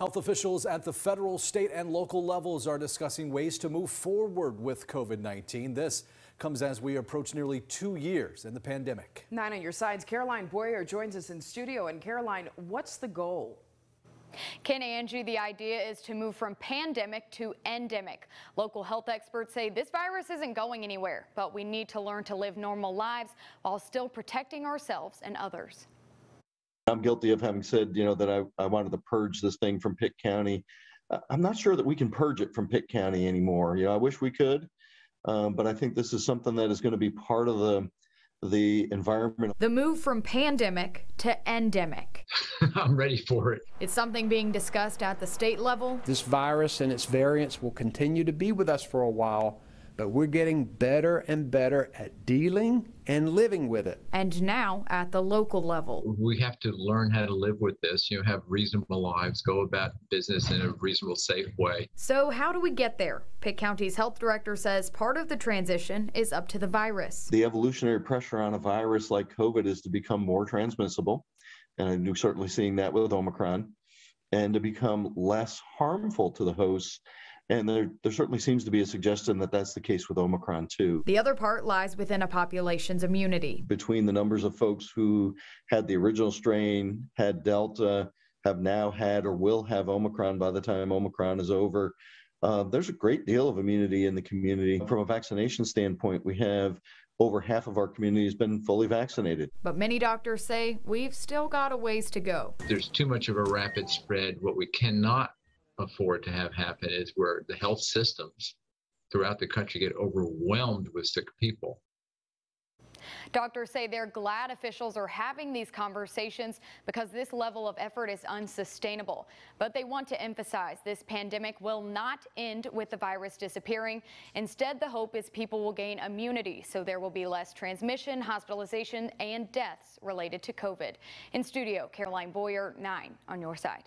Health officials at the federal, state, and local levels are discussing ways to move forward with COVID 19. This comes as we approach nearly two years in the pandemic. Nine on your sides, Caroline Boyer joins us in studio. And Caroline, what's the goal? Ken Angie, the idea is to move from pandemic to endemic. Local health experts say this virus isn't going anywhere, but we need to learn to live normal lives while still protecting ourselves and others. I'm guilty of having said, you know, that I, I wanted to purge this thing from Pitt County. I'm not sure that we can purge it from Pitt County anymore. You know, I wish we could, um, but I think this is something that is going to be part of the the environment. The move from pandemic to endemic. I'm ready for it. It's something being discussed at the state level. This virus and its variants will continue to be with us for a while but we're getting better and better at dealing and living with it. And now at the local level. We have to learn how to live with this, you know, have reasonable lives, go about business in a reasonable, safe way. So, how do we get there? Pitt County's health director says part of the transition is up to the virus. The evolutionary pressure on a virus like COVID is to become more transmissible. And I'm certainly seeing that with Omicron and to become less harmful to the hosts and there, there certainly seems to be a suggestion that that's the case with Omicron too. The other part lies within a population's immunity. Between the numbers of folks who had the original strain, had Delta, have now had or will have Omicron by the time Omicron is over, uh, there's a great deal of immunity in the community. From a vaccination standpoint, we have over half of our community has been fully vaccinated. But many doctors say we've still got a ways to go. There's too much of a rapid spread. What we cannot afford to have happen is where the health systems throughout the country get overwhelmed with sick people. Doctors say they're glad officials are having these conversations because this level of effort is unsustainable. But they want to emphasize this pandemic will not end with the virus disappearing. Instead, the hope is people will gain immunity so there will be less transmission, hospitalization, and deaths related to COVID. In studio, Caroline Boyer, 9 on your side.